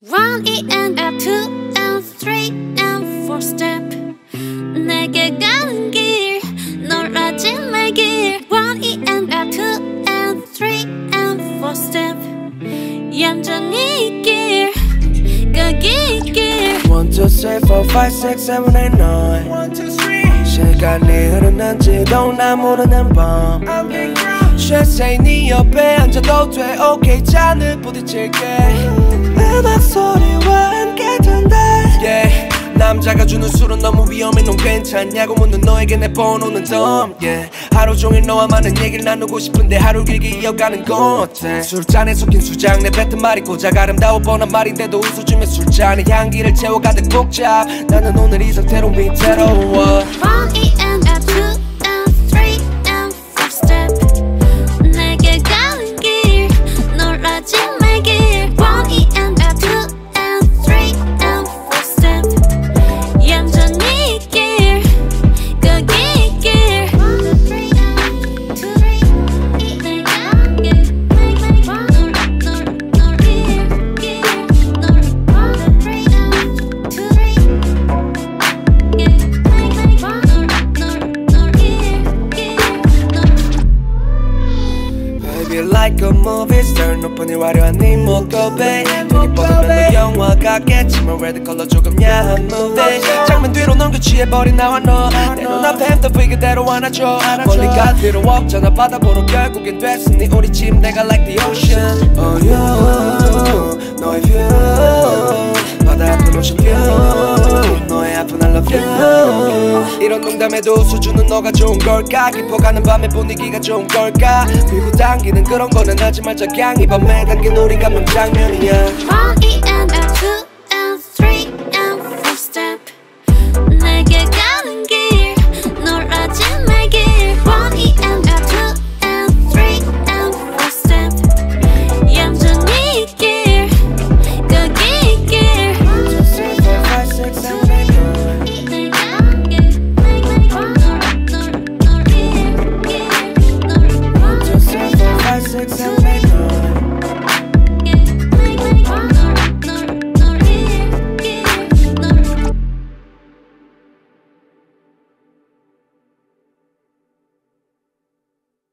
One and a two and three and four step. 내게 가는 길 놀라지 말길. One and a two and three and four step. 얌전히 길 거기 길. One, two, three, four, five, six, seven, eight, nine. One, two, three. 시간이 흐르는지도 나 모르는 밤. I'll be right 쇠세 네 옆에 앉아도 돼. 오케이 okay, 잔을 부딪힐게. 남자가 주는 술은 너무 위험해. 넌 괜찮냐고 묻는 너에게 내 번호는 덤 yeah. 하루 종일 너와 많은 얘기를 나누고 싶은데 하루 길게 이어가는 건 어때? 술잔에 섞인 수장 내 뱉은 말이 고작 아름다워 뻔한 말인데도 웃어주면 술잔에 향기를 채워 가득 복잡 나는 오늘 이 상태로 위태로워 Baby like a movie star. 높은 이 화려한 네 목도배 되게 뻗으면 너 영화 같겠지만 레드 컬러 조금 야한 movie. 장면 뒤로 넘겨 취해버린 나와 너내 눈앞에 햄터프 그대로 안아줘. 멀리 갈 필요 없잖아. 바다 보러 결국엔 됐으니 우리 침대가 like the ocean. Oh you 너의 view 이런 농담에도 웃어주는 너가 좋은 걸까? 깊어가는 밤의 분위기가 좋은 걸까? 밀고 당기는 그런 거는 하지 말자 갱이 밤에 담긴 우리 감명 장면이야